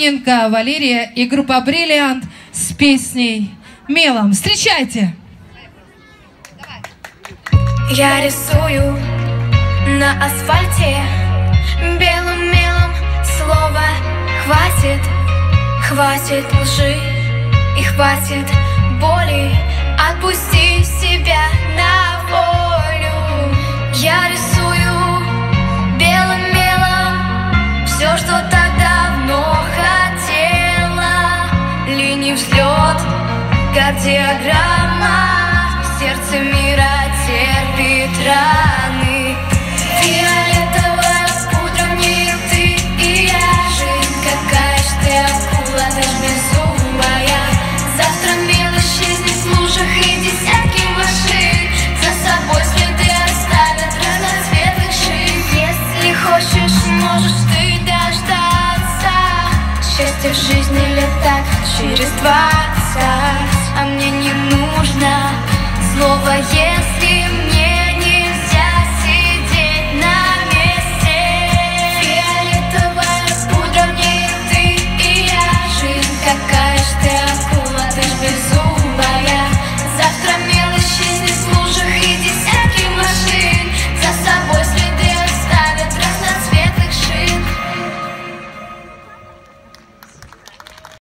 Романенко Валерия и группа «Бриллиант» с песней «Мелом». Встречайте! Я рисую на асфальте белым мелом слово хватит, хватит лжи и хватит боли. Линии взлет, как диаграмма, сердце мира в жизни лет так через двадцать.